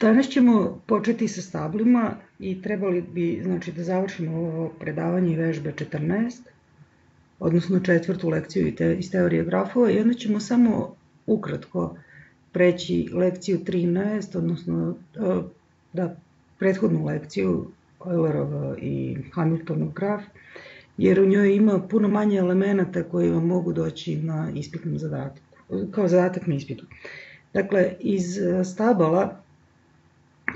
Danas ćemo početi sa stablima i trebali bi znači, da završimo ovo predavanje i vežbe 14, odnosno četvrtu lekciju iz teorije grafova i onda ćemo samo ukratko preći lekciju 13, odnosno e, da prethodnu lekciju Eulerova i Hamiltonov graf, jer u njoj ima puno manje elemenata koji vam mogu doći na ispitnom zadatku, kao zadatak na ispitu. Dakle, iz stabala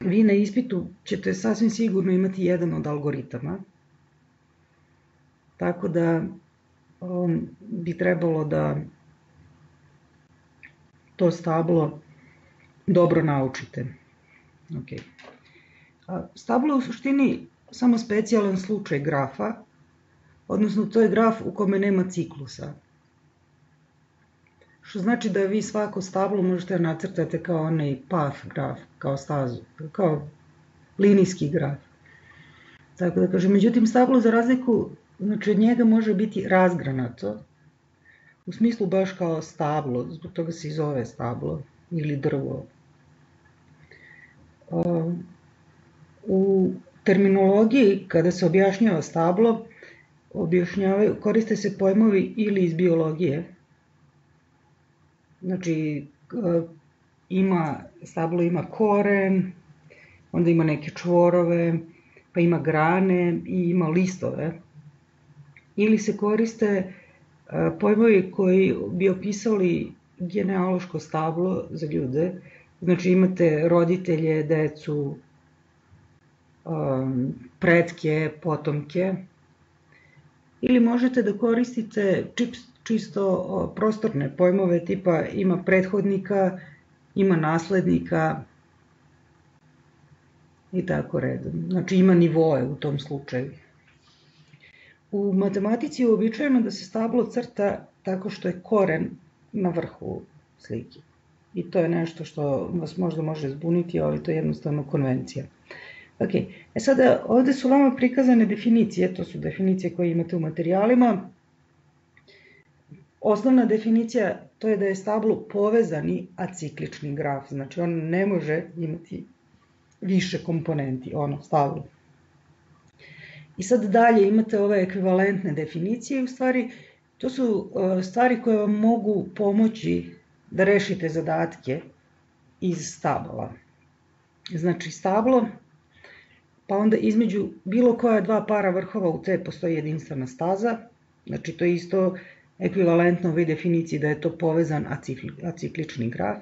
vi na ispitu ćete sasvim sigurno imati jedan od algoritama, tako da bi trebalo da to stablo dobro naučite. Okay. Stablo je u suštini samo specijalan slučaj grafa, odnosno to je graf u kome nema ciklusa. Što znači da vi svako stablo možete da nacrtate kao onaj path graf, kao stazu, kao linijski graf. Tako da kažem, međutim stablo za razliku, znači od njega može biti razgranato, u smislu baš kao stablo, zbog toga se i zove stablo ili drvo. U terminologiji, kada se objašnjava stablo, objašnjavaju, koriste se pojmovi ili iz biologije, Znači, ima, stablo ima koren, onda ima neke čvorove, pa ima grane i ima listove. Ili se koriste e, pojmovi koji bi opisali genealoško stablo za ljude. Znači imate roditelje, decu, pretke, potomke. Ili možete da koristite čisto prostorne pojmove tipa ima prethodnika, ima naslednika i tako redom. Znači ima nivoe u tom slučaju. U matematici je uobičajeno da se stablo crta tako što je koren na vrhu slike. I to je nešto što vas možda može zbuniti, ali to je jednostavno konvencija. Ok, e sada ovde su vama prikazane definicije, to su definicije koje imate u materijalima. Osnovna definicija to je da je stablo povezani aciklični graf, znači on ne može imati više komponenti, ono, stablo. I sad dalje imate ove ekvivalentne definicije, u stvari to su e, stvari koje vam mogu pomoći da rešite zadatke iz stabla. Znači stablo, pa onda između bilo koja dva para vrhova u C postoji jedinstvena staza, znači to je isto ekvivalentno ovoj definiciji da je to povezan aciklični graf.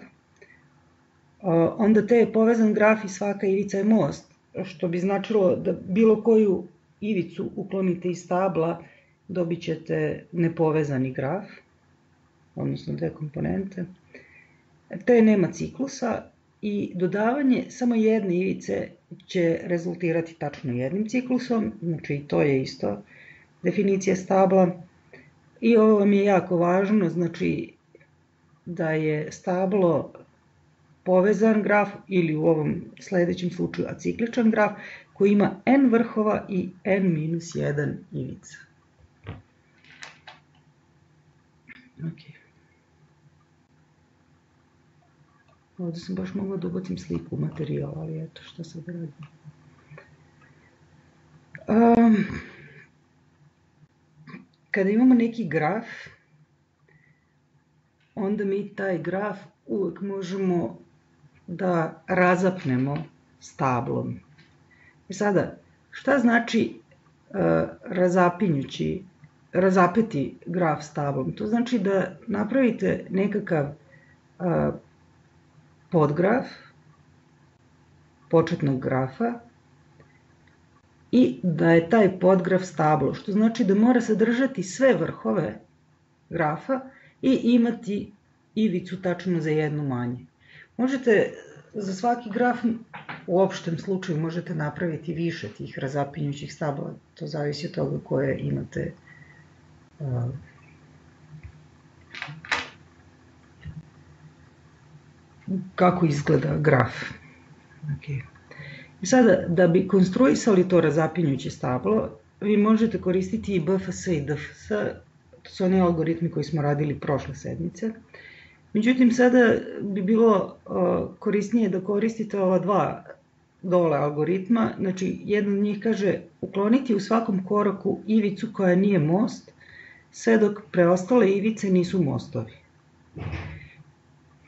Onda te je povezan graf i svaka ivica je most, što bi značilo da bilo koju ivicu uklonite iz tabla, dobit ćete nepovezani graf, odnosno dve komponente. Te nema ciklusa i dodavanje samo jedne ivice će rezultirati tačno jednim ciklusom, znači to je isto definicija stabla. I ovo vam je jako važno, znači da je stablo povezan graf ili u ovom sledećem slučaju acikličan graf koji ima n vrhova i n minus 1 ivica. Okay. Ovde sam baš mogla da ubacim sliku u ali eto šta sad radim. Um, kada imamo neki graf, onda mi taj graf uvek možemo da razapnemo stablom. I e sada, šta znači uh, razapinjući, razapeti graf stablom? To znači da napravite nekakav uh, podgraf početnog grafa i da je taj podgraf stablo, što znači da mora sadržati sve vrhove grafa i imati ivicu tačno za jednu manje. Možete za svaki graf u opštem slučaju možete napraviti više tih razapinjućih stabla, to zavisi od toga koje imate kako izgleda graf. Okay. I sada, da bi konstruisali to razapinjuće stablo, vi možete koristiti i BFS i DFS, to su oni algoritmi koji smo radili prošle sedmice. Međutim, sada bi bilo korisnije da koristite ova dva dole algoritma. Znači, jedan od njih kaže ukloniti u svakom koraku ivicu koja nije most, sve dok preostale ivice nisu mostovi.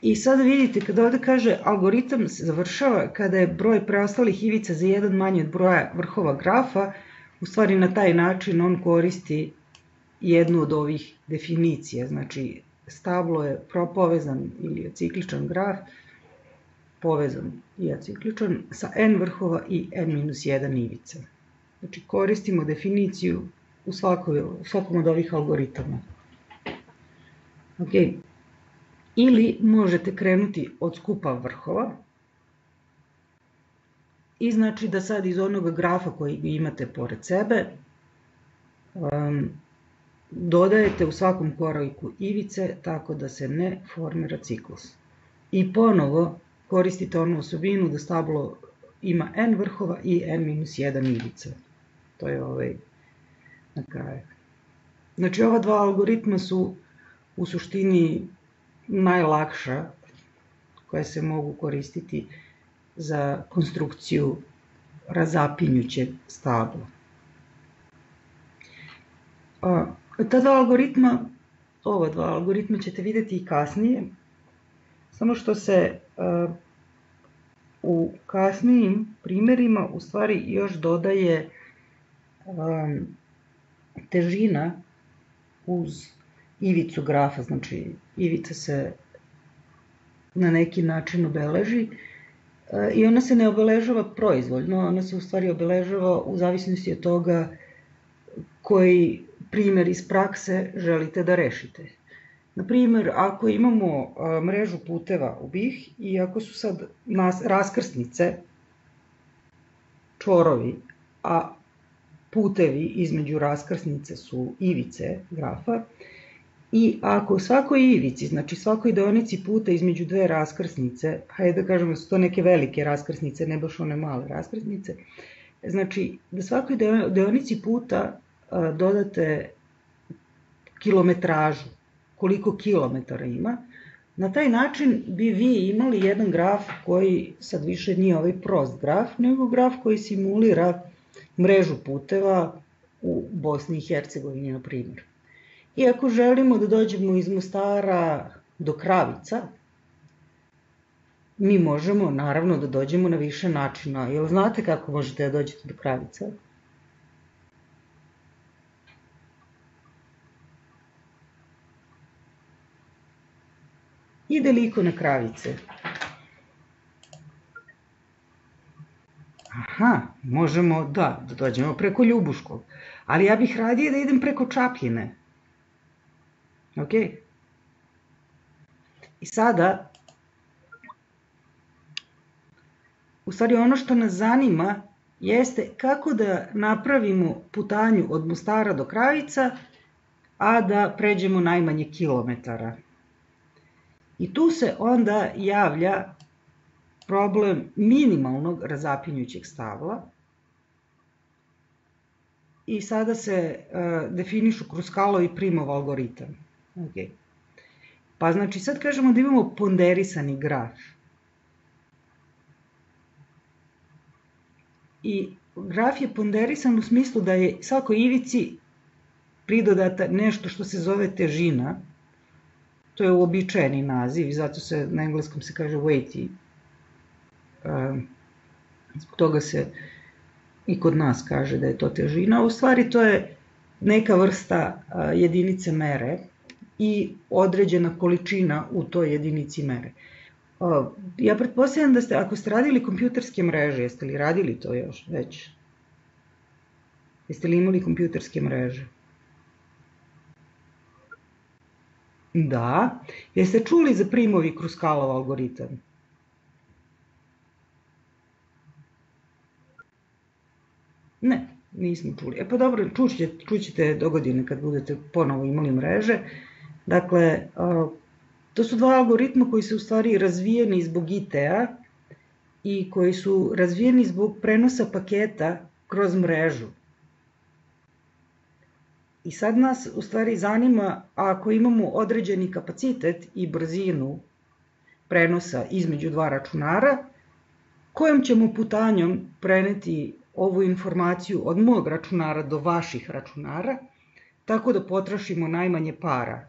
I sada vidite, kada ovde kaže algoritam se završava kada je broj preostalih ivica za jedan manji od broja vrhova grafa, u stvari na taj način on koristi jednu od ovih definicija, znači stablo je propovezan ili je cikličan graf, povezan i acikličan, sa n vrhova i n-1 ivice. Znači koristimo definiciju u, svakoj, u svakom od ovih algoritama. Ok. Ili možete krenuti od skupa vrhova i znači da sad iz onog grafa koji imate pored sebe um, dodajete u svakom koraku ivice tako da se ne formira ciklus. I ponovo koristite onu osobinu da stablo ima n vrhova i n-1 ivice. To je ovaj na kraju. Znači ova dva algoritma su u suštini najlakša koja se mogu koristiti za konstrukciju razapinjućeg stabla. Ta dva algoritma, ova dva algoritma ćete videti i kasnije, samo što se u kasnijim primerima u stvari još dodaje težina uz ivicu grafa, znači ivica se na neki način obeleži i ona se ne obeležava proizvoljno, ona se u stvari obeležava u zavisnosti od toga koji primer iz prakse želite da rešite. Na primer, ako imamo mrežu puteva u BIH i ako su sad nas, raskrsnice, čvorovi, a putevi između raskrsnice su ivice grafa, I ako u svakoj ivici, znači svakoj deonici puta između dve raskrsnice, hajde da kažemo da su to neke velike raskrsnice, ne baš one male raskrsnice, znači da svakoj deonici puta dodate kilometražu, koliko kilometara ima, na taj način bi vi imali jedan graf koji sad više nije ovaj prost graf, nego graf koji simulira mrežu puteva u Bosni i Hercegovini, na primjer. I ako želimo da dođemo iz Mostara do Kravica, mi možemo naravno da dođemo na više načina. Jel znate kako možete da dođete do Kravica? Ide liko na kravice? Aha, možemo da, da dođemo preko Ljubuškog. Ali ja bih radije da idem preko Čapljine. Ok? I sada, u stvari ono što nas zanima jeste kako da napravimo putanju od Mostara do Kravica, a da pređemo najmanje kilometara. I tu se onda javlja problem minimalnog razapinjućeg stavla i sada se uh, definišu Kruskalovi primov algoritam. Okay. Pa znači sad kažemo da imamo ponderisani graf. I graf je ponderisan u smislu da je svakoj ivici pridodata nešto što se zove težina, to je uobičajeni naziv i zato se na engleskom se kaže weight uh, zbog toga se i kod nas kaže da je to težina. U stvari to je neka vrsta jedinice mere i određena količina u toj jedinici mere. Ja pretpostavljam da ste, ako ste radili kompjuterske mreže, jeste li radili to još već? Jeste li imali kompjuterske mreže? Da. Jeste čuli za primovi Kruskalov algoritam? Ne, nismo čuli. E pa dobro, čućete, čućete do godine kad budete ponovo imali mreže. Dakle, to su dva algoritma koji su u stvari razvijeni zbog IT-a i koji su razvijeni zbog prenosa paketa kroz mrežu. I sad nas u stvari zanima ako imamo određeni kapacitet i brzinu prenosa između dva računara, kojom ćemo putanjom preneti ovu informaciju od mog računara do vaših računara, tako da potrošimo najmanje para.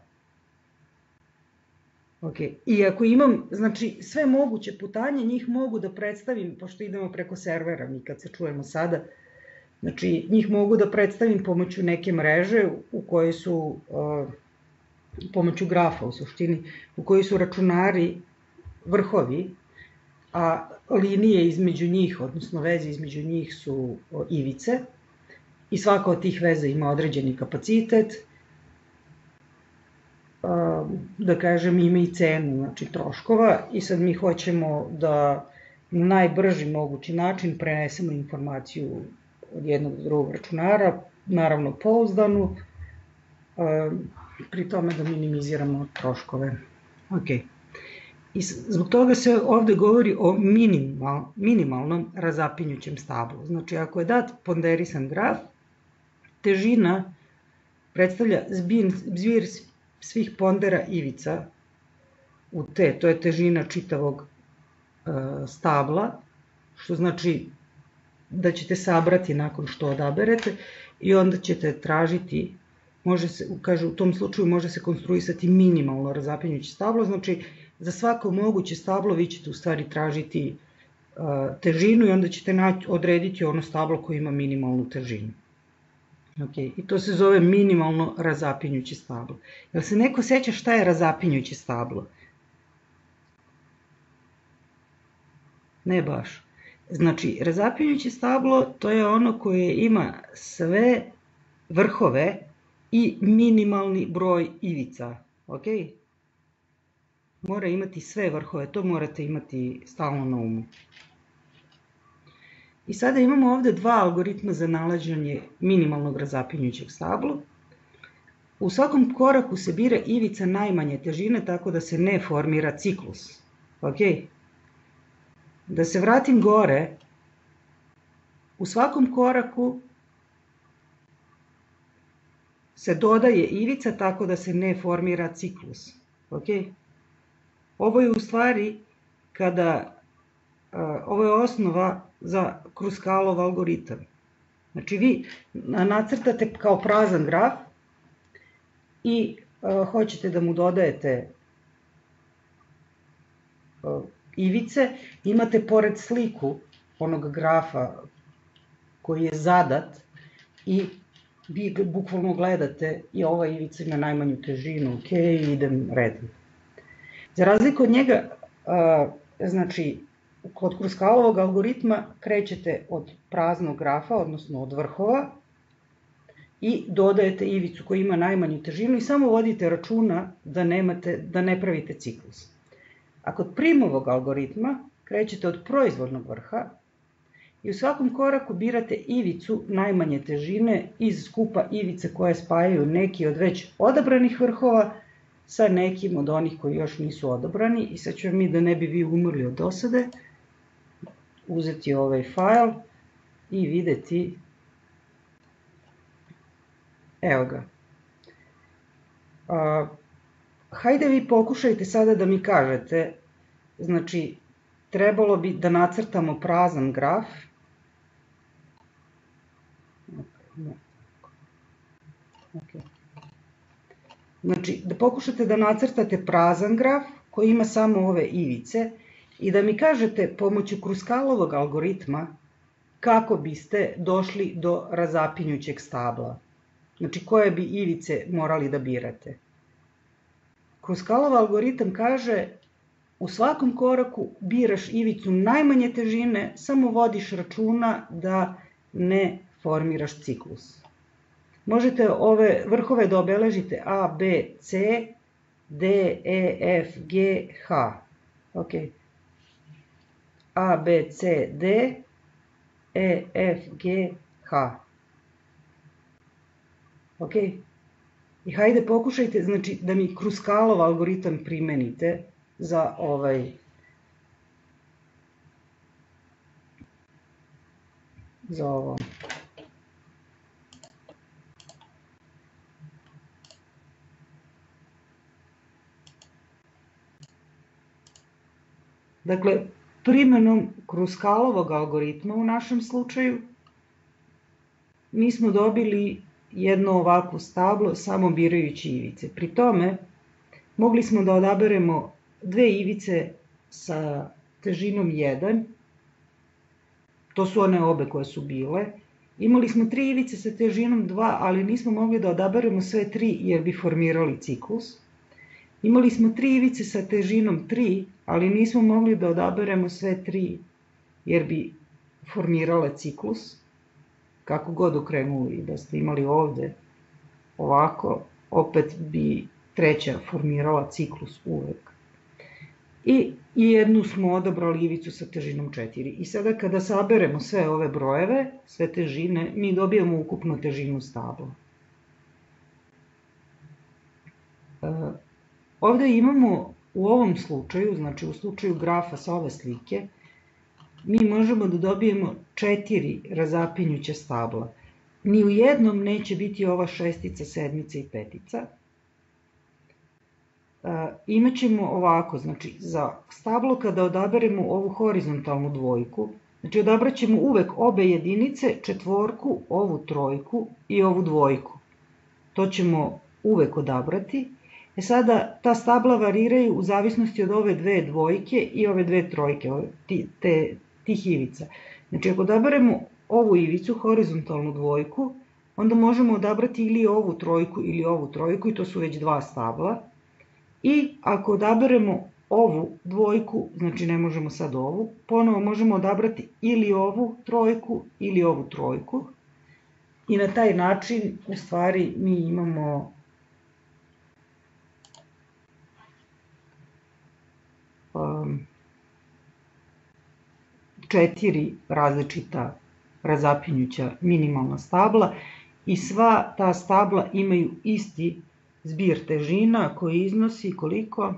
Ok, i ako imam, znači sve moguće putanje, njih mogu da predstavim, pošto idemo preko servera, mi kad se čujemo sada, znači njih mogu da predstavim pomoću neke mreže u kojoj su, uh, pomoću grafa u suštini, u kojoj su računari vrhovi, a linije između njih, odnosno veze između njih su ivice i svaka od tih veza ima određeni kapacitet, da kažem ima i cenu, znači troškova i sad mi hoćemo da na najbrži mogući način prenesemo informaciju od jednog do drugog računara, naravno pouzdanu, pri tome da minimiziramo troškove. Okay. I zbog toga se ovde govori o minimal, minimalnom razapinjućem stablu. Znači, ako je dat ponderisan graf, težina predstavlja zbir, zbir svih pondera ivica u T, to je težina čitavog e, stabla, što znači da ćete sabrati nakon što odaberete i onda ćete tražiti može se, kaže u tom slučaju može se konstruisati minimalno razapinjuće stablo, znači za svako moguće stablo vi ćete u stvari tražiti uh, težinu i onda ćete odrediti ono stablo koje ima minimalnu težinu. Ok, i to se zove minimalno razapinjuće stablo. Jel se neko seća šta je razapinjuće stablo? Ne baš. Znači, razapinjuće stablo to je ono koje ima sve vrhove i minimalni broj ivica. Ok? mora imati sve vrhove, to morate imati stalno na umu. I sada imamo ovde dva algoritma za nalađanje minimalnog razapinjućeg stabla. U svakom koraku se bira ivica najmanje težine tako da se ne formira ciklus. Ok? Da se vratim gore, u svakom koraku se dodaje ivica tako da se ne formira ciklus. Ok? Ovo je u stvari kada, ovo je osnova za Kruskalov algoritam. Znači vi nacrtate kao prazan graf i hoćete da mu dodajete ivice, imate pored sliku onog grafa koji je zadat i vi bukvalno gledate i ova ivica ima najmanju težinu, ok, idem redom. Za razliku od njega, znači, kod Kruskalovog algoritma krećete od praznog grafa, odnosno od vrhova, i dodajete ivicu koja ima najmanju težinu i samo vodite računa da, nemate, da ne pravite ciklus. A kod primovog algoritma krećete od proizvodnog vrha i u svakom koraku birate ivicu najmanje težine iz skupa ivice koje spajaju neki od već odabranih vrhova sa nekim od onih koji još nisu odobrani i sad ćemo mi da ne bi vi umrli od dosade uzeti ovaj fail i videti evo ga a, hajde vi pokušajte sada da mi kažete znači trebalo bi da nacrtamo prazan graf. Znači, da pokušate da nacrtate prazan graf koji ima samo ove ivice i da mi kažete pomoću Kruskalovog algoritma kako biste došli do razapinjućeg stabla. Znači, koje bi ivice morali da birate. Kruskalov algoritam kaže u svakom koraku biraš ivicu najmanje težine, samo vodiš računa da ne formiraš ciklus. Možete ove vrhove da obeležite A, B, C, D, E, F, G, H. Ok. A, B, C, D, E, F, G, H. Ok. I hajde pokušajte znači, da mi Kruskalov algoritam primenite za ovaj za ovo. Dakle, primenom Kruskalovog algoritma u našem slučaju, mi smo dobili jedno ovakvo stablo samo birajući ivice. Pri tome, mogli smo da odaberemo dve ivice sa težinom 1, to su one obe koje su bile, Imali smo tri ivice sa težinom 2, ali nismo mogli da odaberemo sve tri jer bi formirali ciklus. Imali smo tri ivice sa težinom 3, ali nismo mogli da odaberemo sve tri jer bi formirale ciklus. Kako god okrenuli da ste imali ovde ovako, opet bi treća formirala ciklus uvek i, i jednu smo odabrali ivicu sa težinom 4. I sada kada saberemo sve ove brojeve, sve težine, mi dobijamo ukupnu težinu stabla. E, ovde imamo u ovom slučaju, znači u slučaju grafa sa ove slike, mi možemo da dobijemo četiri razapinjuća stabla. Ni u jednom neće biti ova šestica, sedmica i petica, imat ćemo ovako, znači za stablo kada odaberemo ovu horizontalnu dvojku, znači odabrat ćemo uvek obe jedinice, četvorku, ovu trojku i ovu dvojku. To ćemo uvek odabrati. E sada, ta stabla variraju u zavisnosti od ove dve dvojke i ove dve trojke, te, tih ivica. Znači, ako odaberemo ovu ivicu, horizontalnu dvojku, onda možemo odabrati ili ovu trojku ili ovu trojku i to su već dva stabla. I ako odaberemo ovu dvojku, znači ne možemo sad ovu, ponovo možemo odabrati ili ovu trojku ili ovu trojku. I na taj način, u stvari, mi imamo um, četiri različita razapinjuća minimalna stabla i sva ta stabla imaju isti zbir težina koji iznosi koliko?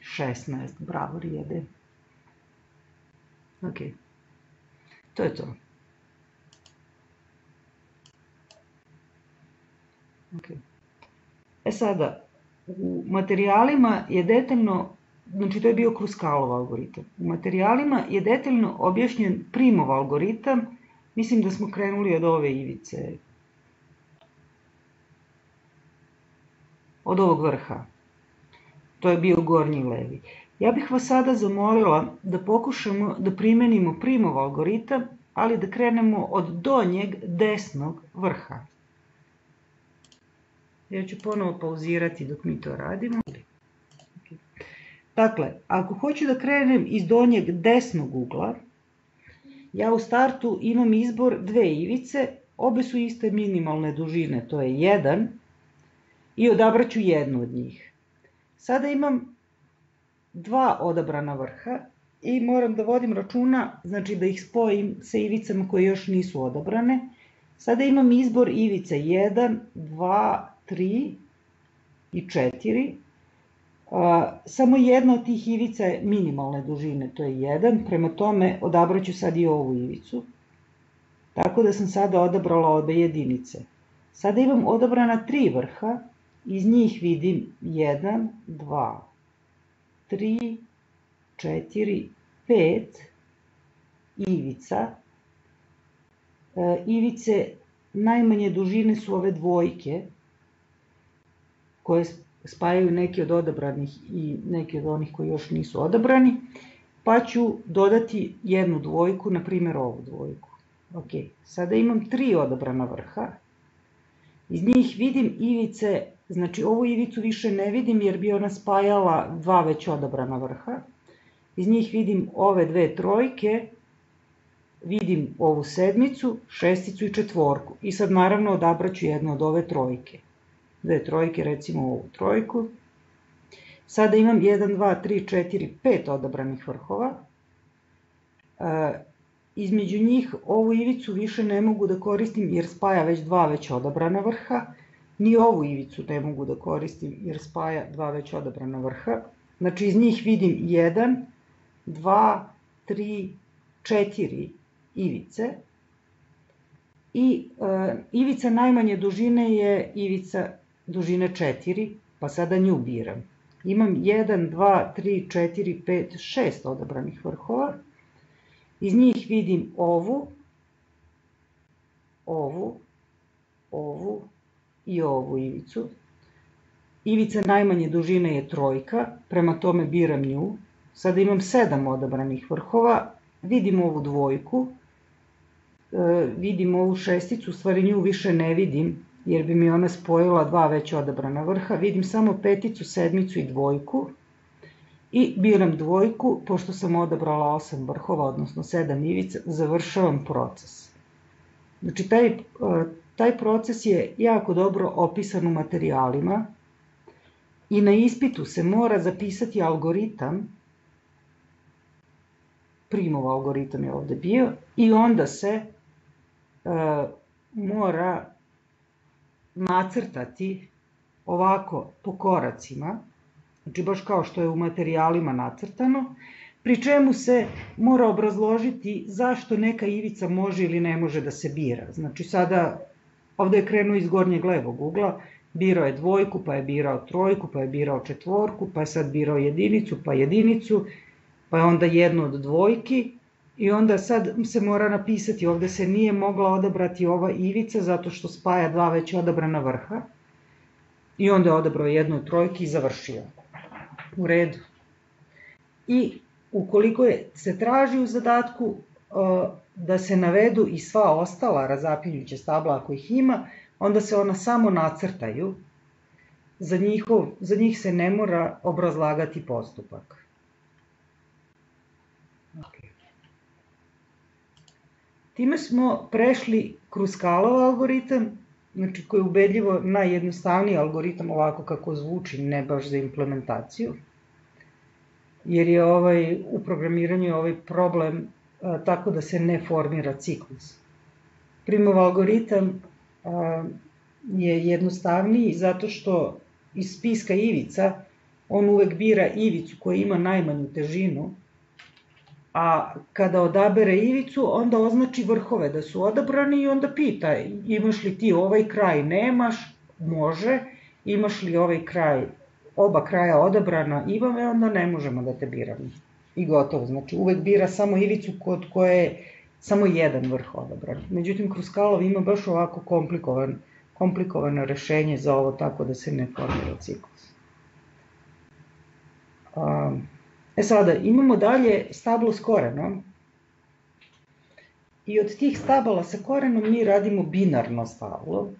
Šestnaest, bravo Rijede. Ok, to je to. Ok. E sada, u materijalima je detaljno, znači to je bio Kruskalov algoritam, u materijalima je detaljno objašnjen Primov algoritam, Mislim da smo krenuli od ove ivice. Od ovog vrha. To je bio gornji levi. Ja bih vas sada zamolila da pokušamo da primenimo primov algoritam, ali da krenemo od donjeg desnog vrha. Ja ću ponovo pauzirati dok mi to radimo. Dakle, ako hoću da krenem iz donjeg desnog ugla, Ja u startu imam izbor dve ivice, obe su iste minimalne dužine, to je 1, i odabraću jednu od njih. Sada imam dva odabrana vrha i moram da vodim računa, znači da ih spojim sa ivicama koje još nisu odabrane. Sada imam izbor ivice 1, 2, 3 i 4 samo jedna od tih ivica je minimalne dužine, to je 1, prema tome odabraću sad i ovu ivicu. Tako da sam sada odabrala obe jedinice. Sada imam odabrana tri vrha, iz njih vidim 1, 2, 3, 4, 5 ivica. E, ivice najmanje dužine su ove dvojke, koje spajaju neki od odabranih i neki od onih koji još nisu odabrani, pa ću dodati jednu dvojku, na primjer ovu dvojku. Ok, sada imam tri odabrana vrha, iz njih vidim ivice, znači ovu ivicu više ne vidim jer bi ona spajala dva već odabrana vrha, iz njih vidim ove dve trojke, vidim ovu sedmicu, šesticu i četvorku. I sad naravno odabraću jednu od ove trojke dve trojke, recimo ovu trojku. Sada imam 1, 2, 3, 4, 5 odabranih vrhova. E, između njih ovu ivicu više ne mogu da koristim jer spaja već dva već odabrana vrha. Ni ovu ivicu ne mogu da koristim jer spaja dva već odabrana vrha. Znači iz njih vidim 1, 2, 3, 4 ivice. I e, ivica najmanje dužine je ivica dužine 4, pa sada nju biram. Imam 1, 2, 3, 4, 5, 6 odabranih vrhova. Iz njih vidim ovu, ovu, ovu i ovu ivicu. Ivica najmanje dužine je trojka, prema tome biram nju. Sada imam 7 odabranih vrhova, vidim ovu dvojku, e, vidim ovu šesticu, u stvari nju više ne vidim, jer bi mi ona spojila dva već odabrana vrha. Vidim samo peticu, sedmicu i dvojku. I biram dvojku, pošto sam odabrala osam vrhova, odnosno sedam ivica, završavam proces. Znači, taj, e, taj proces je jako dobro opisan u materijalima i na ispitu se mora zapisati algoritam, primov algoritam je ovde bio, i onda se e, mora nacrtati ovako po koracima, znači baš kao što je u materijalima nacrtano, pri čemu se mora obrazložiti zašto neka ivica može ili ne može da se bira. Znači sada, ovde je krenuo iz gornjeg levog ugla, birao je dvojku, pa je birao trojku, pa je birao četvorku, pa je sad birao jedinicu, pa jedinicu, pa je onda jednu od dvojki, I onda sad se mora napisati, ovde se nije mogla odabrati ova ivica zato što spaja dva već odabrana vrha. I onda je odabrao jednu od trojki i završio. U redu. I ukoliko je, se traži u zadatku uh, da se navedu i sva ostala razapinjuća stabla ako ih ima, onda se ona samo nacrtaju. Za, njihov, za njih se ne mora obrazlagati postupak. Time smo prešli Kruskalov algoritam, znači koji je ubedljivo najjednostavniji algoritam ovako kako zvuči, ne baš za implementaciju, jer je ovaj, u programiranju ovaj problem a, tako da se ne formira ciklus. Primov algoritam a, je jednostavniji zato što iz spiska ivica on uvek bira ivicu koja ima najmanju težinu, a kada odabere ivicu, onda označi vrhove da su odabrani i onda pita imaš li ti ovaj kraj, nemaš, može, imaš li ovaj kraj, oba kraja odabrana, imam, e onda ne možemo da te biramo. I gotovo, znači uvek bira samo ivicu kod koje je samo jedan vrh odabran. Međutim, Kruskalov ima baš ovako komplikovan, komplikovano rešenje za ovo tako da se ne formira ciklus. Um, E sada, imamo dalje stablo s korenom. I od tih stabala sa korenom mi radimo binarno stablo.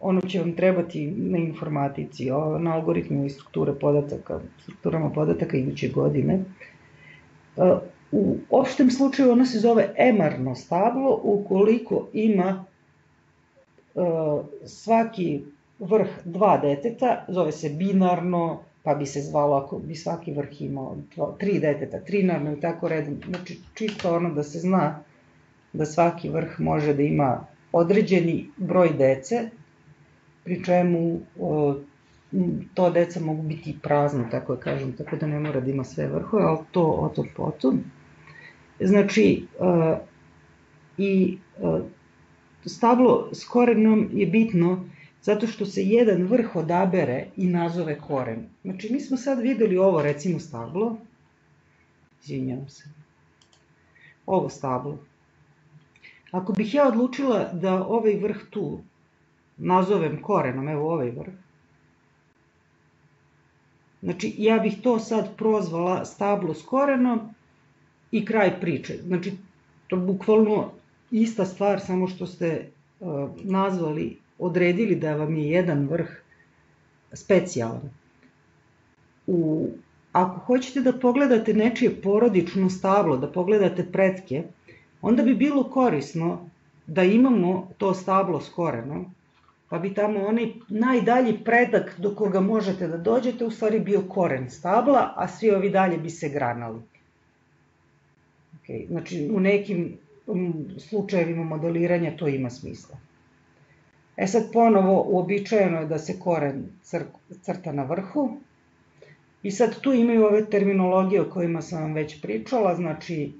Ono će vam trebati na informatici, na algoritmu i strukture podataka, strukturama podataka iduće godine. E, u opštem slučaju ono se zove emarno stablo ukoliko ima e, svaki vrh dva deteta, zove se binarno, pa bi se zvalo ako bi svaki vrh imao tri deteta, trinarno i tako redom. Znači, čisto ono da se zna da svaki vrh može da ima određeni broj dece, pri čemu o, to deca mogu biti i prazno, tako da kažem, tako da ne mora da ima sve vrhove, ali to o tom potom. Znači, e, i e, stablo s korenom je bitno zato što se jedan vrh odabere i nazove koren. Znači, mi smo sad videli ovo, recimo, stablo, izvinjam se, ovo stablo. Ako bih ja odlučila da ovaj vrh tu nazovem korenom, evo ovaj vrh, znači ja bih to sad prozvala stablo s korenom i kraj priče. Znači, to je bukvalno ista stvar, samo što ste uh, nazvali odredili da vam je jedan vrh specijalan. U, ako hoćete da pogledate nečije porodično stablo, da pogledate pretke, onda bi bilo korisno da imamo to stablo s korenom, pa bi tamo onaj najdalji predak do koga možete da dođete u stvari bio koren stabla, a svi ovi dalje bi se granali. Okay. Znači, u nekim slučajevima modeliranja to ima smisla. E sad ponovo uobičajeno je da se koren crta na vrhu. I sad tu imaju ove terminologije o kojima sam vam već pričala, znači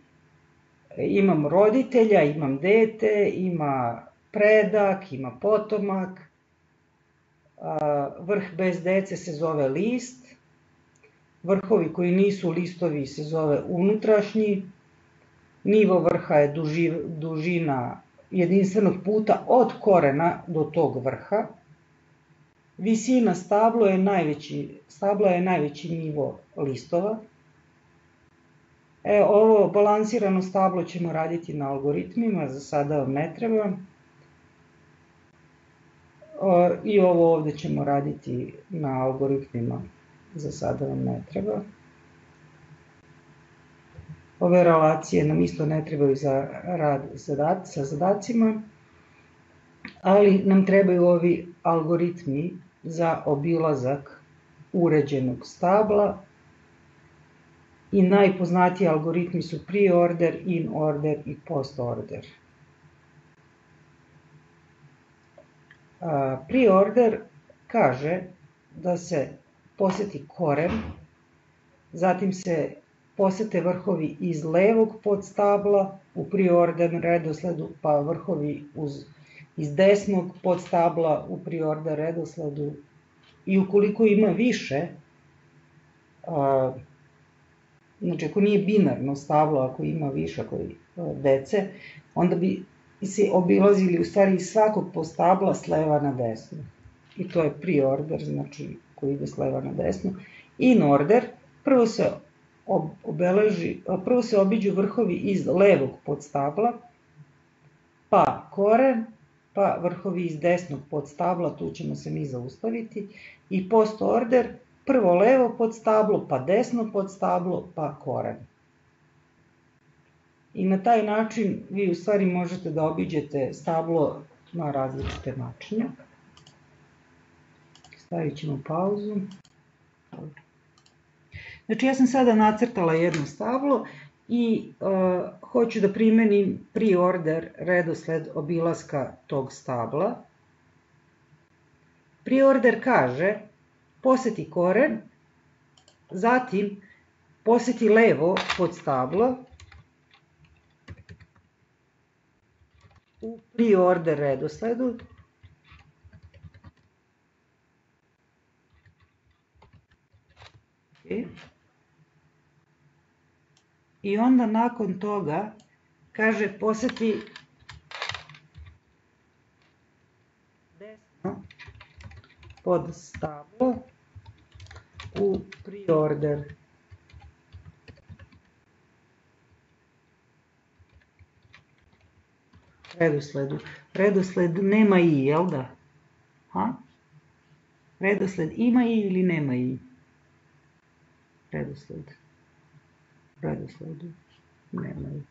imam roditelja, imam dete, ima predak, ima potomak, vrh bez dece se zove list, vrhovi koji nisu listovi se zove unutrašnji, nivo vrha je duži, dužina jedinstvenog puta od korena do tog vrha, visina stablo je najveći, stabla je najveći nivo listova, E, ovo balansirano stablo ćemo raditi na algoritmima, za sada vam ne treba. I ovo ovde ćemo raditi na algoritmima, za sada vam ne treba. Ove relacije nam isto ne trebaju za rad sa zadacima, ali nam trebaju ovi algoritmi za obilazak uređenog stabla i najpoznatiji algoritmi su pre-order, in-order i post-order. Pre-order kaže da se poseti koren, zatim se posete vrhovi iz levog podstabla u pre-order redosledu, pa vrhovi uz, iz desnog podstabla u pre-order redosledu i ukoliko ima više, znači ako nije binarno stablo, ako ima više ako je dece, onda bi se obilazili u stvari iz svakog postabla s leva na desno. I to je pre-order, znači koji ide s leva na desno. In order, prvo se obeleži, prvo se obiđu vrhovi iz levog podstabla, pa koren, pa vrhovi iz desnog podstabla, tu ćemo se mi zaustaviti, i post order, Prvo levo pod stablo, pa desno pod stablo, pa koren. I na taj način vi u stvari možete da obiđete stablo na različite načine. Stavit ćemo pauzu. Znači ja sam sada nacrtala jedno stablo i uh, hoću da primenim pre-order redosled obilaska tog stabla. Pre-order kaže poseti koren, zatim poseti levo pod stablo, u pre-order redosledu, I onda nakon toga kaže poseti desno pod stablo u pre-order. Redosledu. Redosled nema i, jel da? Ha? Redosled ima i ili nema i? Redosled. Redosledu. Nema i.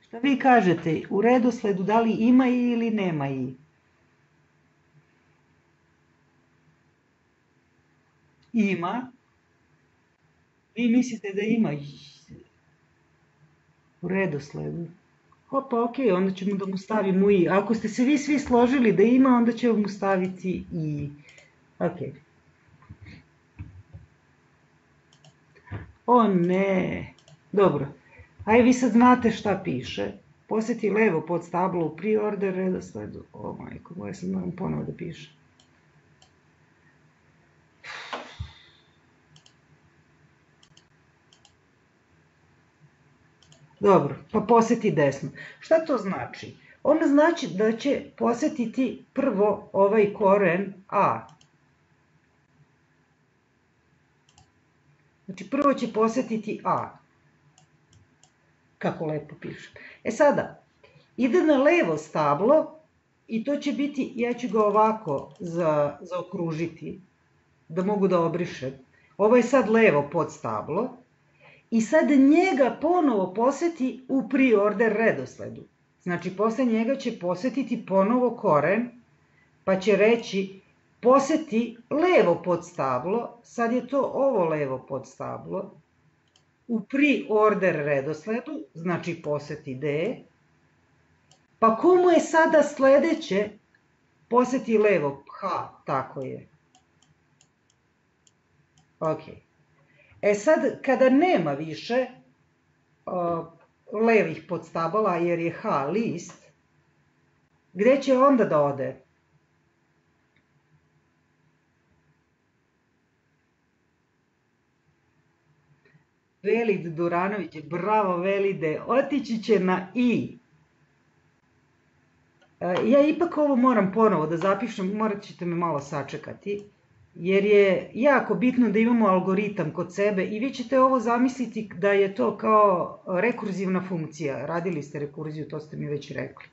Šta vi kažete? U redosledu da li ima i ili nema i? Ima. Vi mislite da ima u redosledu. Opa, ok, onda ćemo da mu stavimo i. Ako ste se vi svi složili da ima, onda ćemo mu staviti i. Ok. O ne. Dobro. Aj vi sad znate šta piše. Posjeti levo pod stablo u pre-order redosledu. O majko, moja sad moram ponovo da pišem. Dobro, pa poseti desno. Šta to znači? Ono znači da će posetiti prvo ovaj koren A. Znači prvo će posetiti A. Kako lepo piše. E sada, ide na levo stablo i to će biti, ja ću ga ovako za, zaokružiti, da mogu da obrišem. Ovo je sad levo pod stablo i sad njega ponovo poseti u pre-order redosledu. Znači, posle njega će posetiti ponovo koren, pa će reći poseti levo podstablo, sad je to ovo levo podstablo, u pre-order redosledu, znači poseti D, pa komu je sada sledeće poseti levo H, tako je. Ok. E sad, kada nema više levih podstabala jer je H list, gde će onda da ode? Velid Duranović, bravo Velide, otići će na I. E, ja ipak ovo moram ponovo da zapišem, morat ćete me malo sačekati, jer je jako bitno da imamo algoritam kod sebe i vi ćete ovo zamisliti da je to kao rekurzivna funkcija. Radili ste rekurziju, to ste mi već rekli.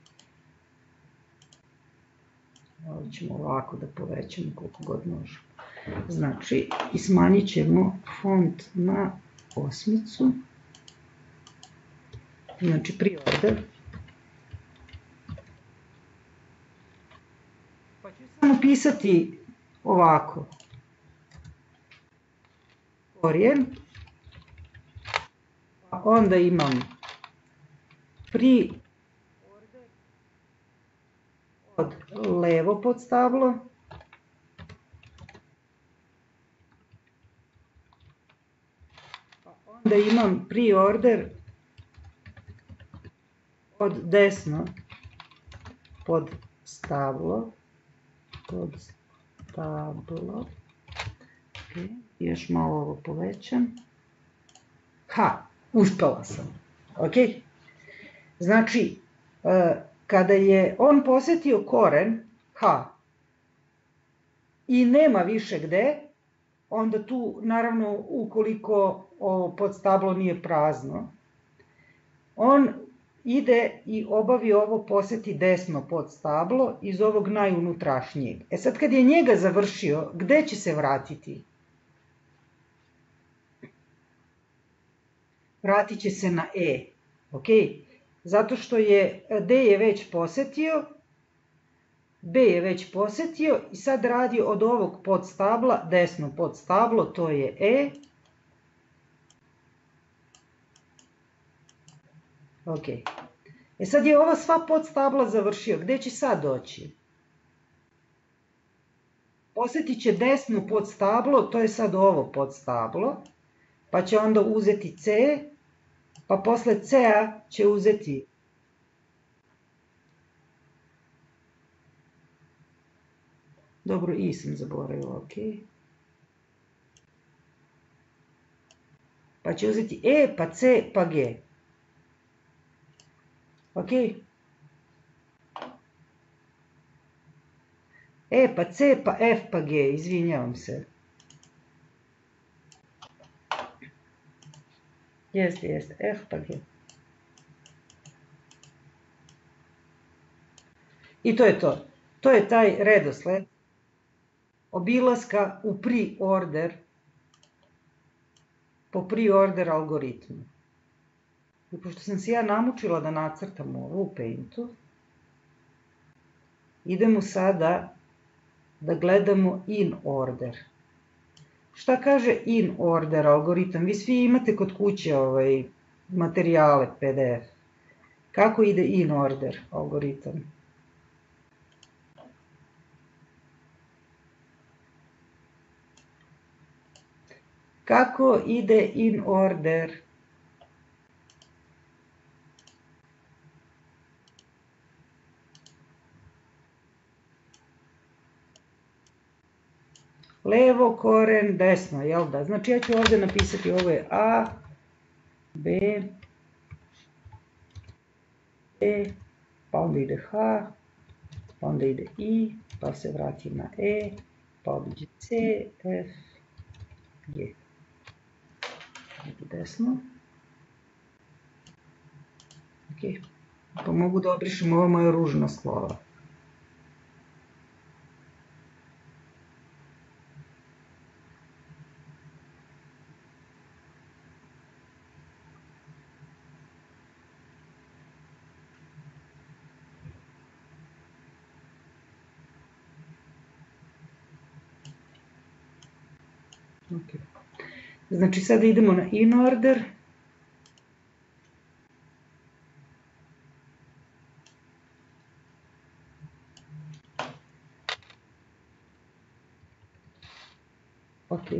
Ovo ćemo ovako da povećamo koliko god možemo. Znači, i smanjit ćemo font na osmicu, znači priorder, pa ću samo pisati ovako, korijen, pa onda imam pri od levo pod stablo, onda imam pre-order od desno pod stablo pod stablo. Okay. još malo ovo povećam. Ha, uspela sam. Ok. Znači e, kada je on posetio koren h i nema više gde onda tu, naravno, ukoliko ovo podstablo nije prazno, on ide i obavi ovo poseti desno pod stablo iz ovog najunutrašnjeg. E sad kad je njega završio, gde će se vratiti? Vratit će se na E, ok? Zato što je D je već posetio, B je već posetio i sad radi od ovog podstabla, desno podstablo, to je E. Ok. E sad je ova sva podstabla završio. Gde će sad doći? Posetit će desno podstablo, to je sad ovo podstablo, pa će onda uzeti C, pa posle C-a će uzeti Dobro, i sam zaboravila, ok. Pa će uzeti E, pa C, pa G. Ok. E, pa C, pa F, pa G, izvinjavam se. Jeste, jeste, F, pa G. I to je to. To je taj redosled obilaska u pre-order po pre-order algoritmu. I pošto sam se ja namučila da nacrtam ovo u Paintu, idemo sada da gledamo in order. Šta kaže in order algoritam? Vi svi imate kod kuće ovaj, materijale PDF. Kako ide in order algoritam? Kako ide in order? Levo, koren, desno, jel da? Znači ja ću ovde napisati ovo je A, B, E, pa onda ide H, pa onda ide I, pa se vrati na E, pa obiđe C, F, G desno. Ok, pa mogu da obrišem ovo moje ružno slova. Znači sada idemo na in order. Ok,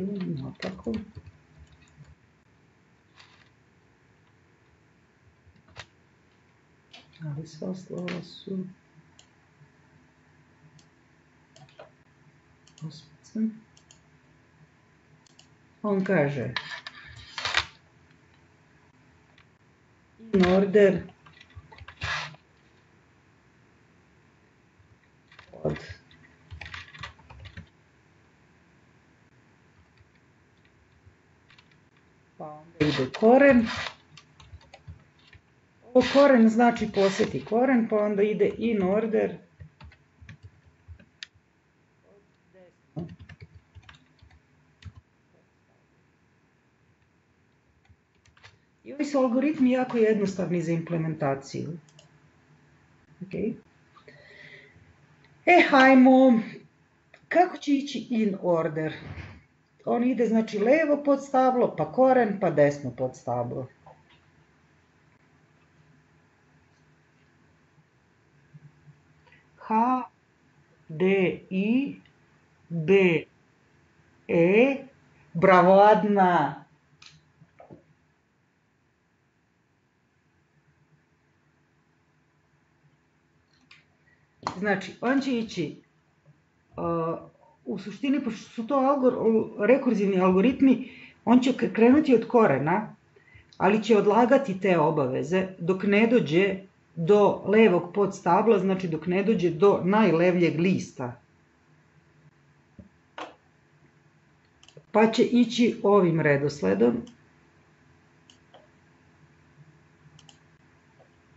no tako. ali sva slova su ospicen. On kaže in order od pa onda ide koren. Ovo koren znači posjeti koren, pa onda ide in order I ovi su algoritmi jako jednostavni za implementaciju. Okay. E, hajmo, kako će ići in order? On ide znači levo pod stablo, pa koren, pa desno pod stablo. H, D, I, B, E, bravo Adna! Znači, on će ići uh, u suštini, pošto su to algor, rekurzivni algoritmi, on će krenuti od korena, ali će odlagati te obaveze dok ne dođe do levog podstabla, znači dok ne dođe do najlevljeg lista. Pa će ići ovim redosledom.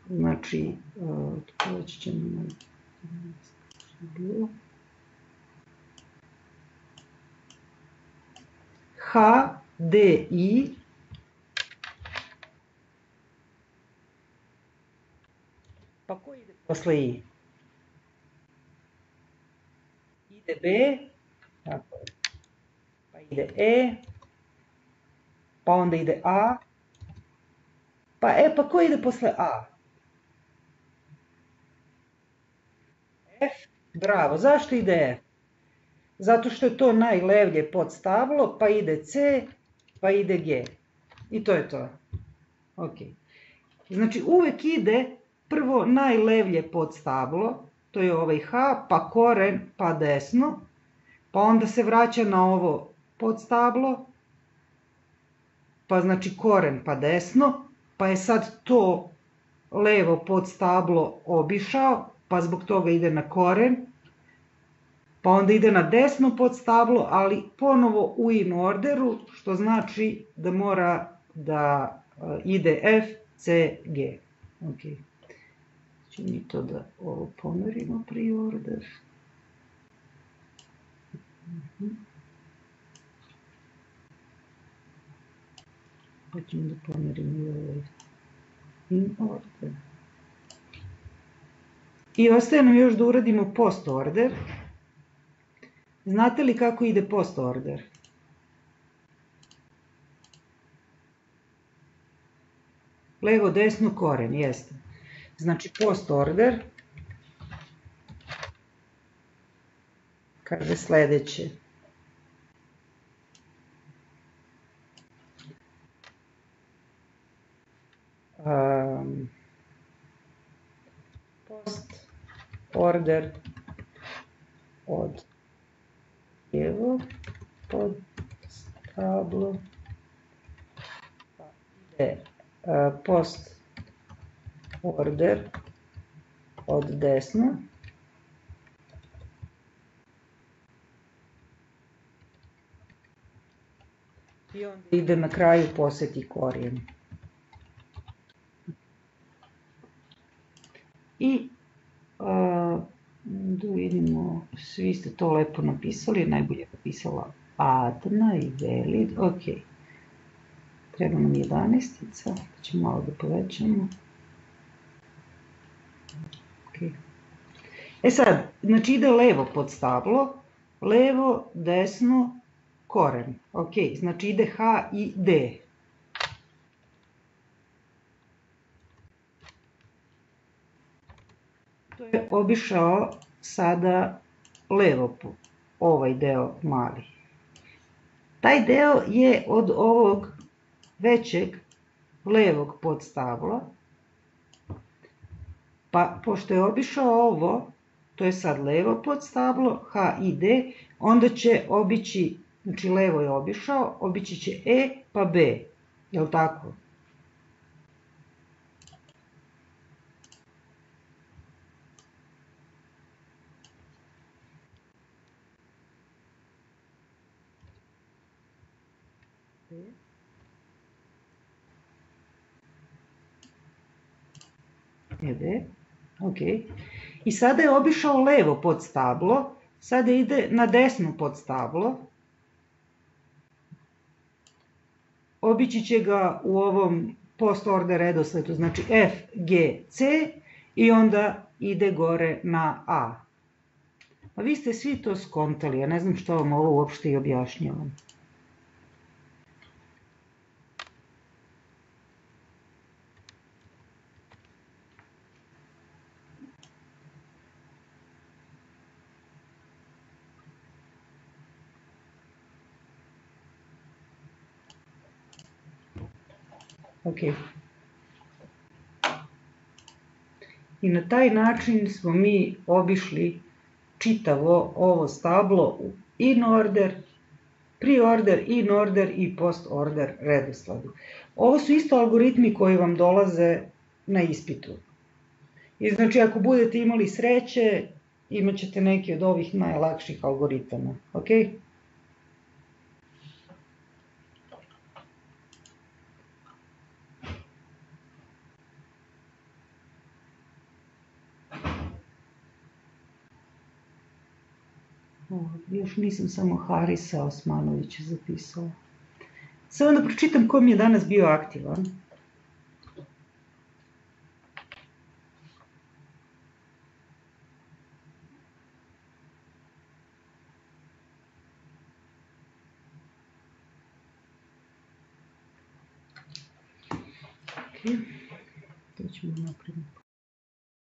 Znači, uh, ćemo bilo H, D, I pa ko ide posle I? Ide B, tako je. Pa ide E, pa onda ide A, pa E, pa ko ide posle A? F, bravo. Zašto ide F? Zato što je to najlevlje pod stablo, pa ide C, pa ide G. I to je to. Ok. Znači uvek ide prvo najlevlje pod stablo, to je ovaj H, pa koren, pa desno, pa onda se vraća na ovo pod stablo, pa znači koren, pa desno, pa je sad to levo pod stablo obišao, pa zbog toga ide na koren, pa onda ide na desno pod stablo, ali ponovo u in orderu, što znači da mora da e, ide F, C, G. Ok. Znači mi to da ovo pomerimo pri order. Hoćemo da pomerimo i ovaj in order. I ostaje nam još da uradimo post order. Znate li kako ide post order? Levo, desno, koren, jeste. Znači post order kaže sledeće. Um, post order od lijevo pod stablo ide post order od desno i onda ide na kraju poseti korijen. I da vidimo, svi ste to lepo napisali, najbolje je napisala Adna i Velid, ok. Treba nam 11, pa ćemo malo da povećamo. E sad, znači ide levo pod stablo, levo, desno, koren. Ok, znači ide H i D. To je obišao sada levo ovaj deo mali. Taj deo je od ovog većeg levog podstabla Pa, pošto je obišao ovo, to je sad levo podstablo, H i D, onda će obići, znači levo je obišao, obići će E pa B, je li tako? EB, ok. I sada je obišao levo pod stablo, sada ide na desno pod stablo. Obići će ga u ovom post order redosledu, znači F, G, C i onda ide gore na A. A vi ste svi to skontali, ja ne znam što vam ovo uopšte i objašnjavam. Ok. I na taj način smo mi obišli čitavo ovo stablo u in order, pre-order, in order i post-order redosledu. Ovo su isto algoritmi koji vam dolaze na ispitu. I znači ako budete imali sreće, imat ćete neki od ovih najlakših algoritama. Okay? Još nisam samo Harisa Osmanovića zapisala. Samo da pročitam ko mi je danas bio aktivan.